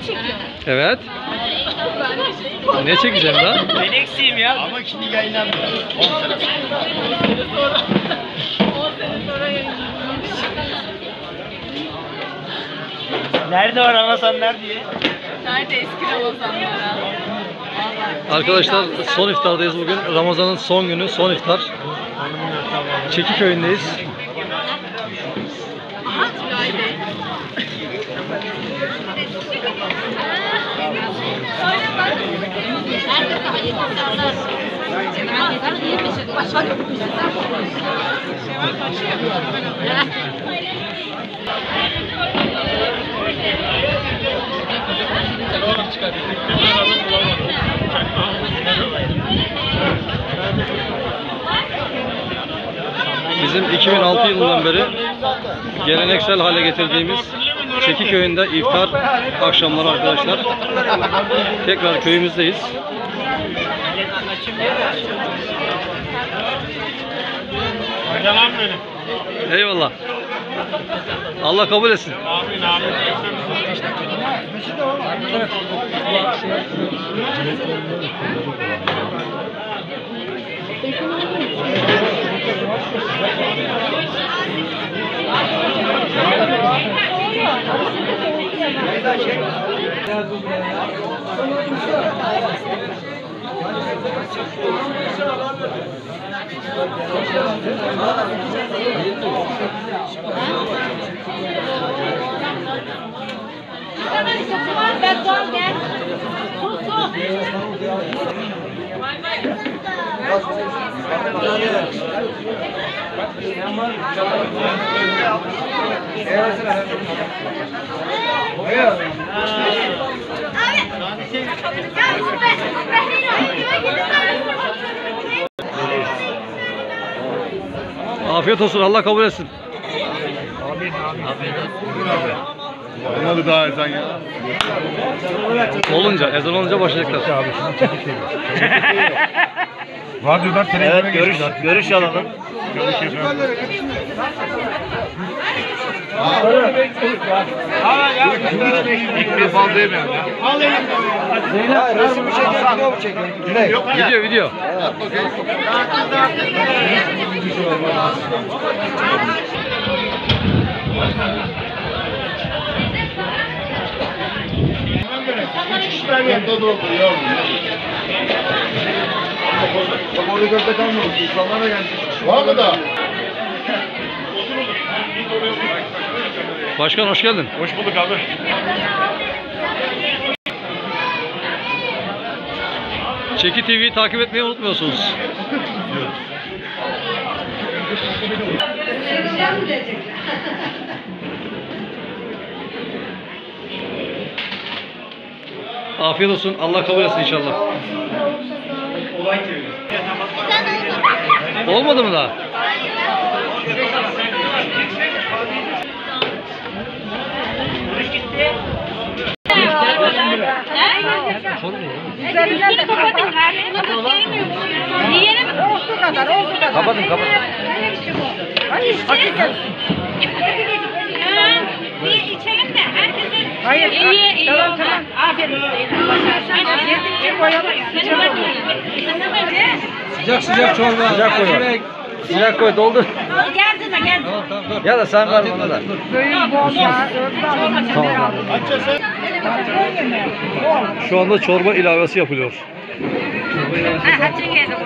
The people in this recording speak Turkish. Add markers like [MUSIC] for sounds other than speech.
çekiyorsun? Evet. Ne çekeceğim daha? Ben eksiğim ya. Ama şimdi yayınlanmıyor. 10 sene sonra. 10 sene sonra yayınlanıyor. Nerede var Ramazanlar diye. Nerede eski Ramazanlar? Arkadaşlar son iftardayız bugün. Ramazan'ın son günü, son iftar. Çekiköy'ündeyiz. Bizim 2006 yılından beri geleneksel hale getirdiğimiz Çekiköy'ünde iftar akşamları arkadaşlar. Tekrar köyümüzdeyiz. Hocalar benim. Eyvallah. Allah kabul etsin. Amin amin. Beddua gel. Sus sus. Afiyet olsun. Allah kabul etsin. Olmadı daha ezan ya. Olunca, ezan olunca başlayacaklar. [LAUGHS] Radyodan televizyona Evet görüş, görüş alalım. Ekmeği fazla yemeyelim ya. Video, video. Yanında doldur yavrum. Bak orada gözde kalmamış. İnsanlar da gelmiş. Var mı da? Başkan hoş geldin. Hoş bulduk abi. Çeki TV'yi takip etmeyi unutmuyorsunuz. Afiyet olsun. Allah kabul etsin inşallah. Olmadı mı daha? Üstünü kapatın. Kapatın. Yiyelim. Olduğu kadar, olduğu kadar. Kapatın kapatın. Hadi işte. Bir içelim de herkesin Hayır, iyi, iyi tamam, tamam. Aferin. Yedinci koyalım. Sıcak sıcak çorba. Sıcak koy. Şuna koy doldur. Geldi de geldi. Ya da sen ver bana da. Şu anda çorba ilavesi yapılıyor. Ha, hacı geldi.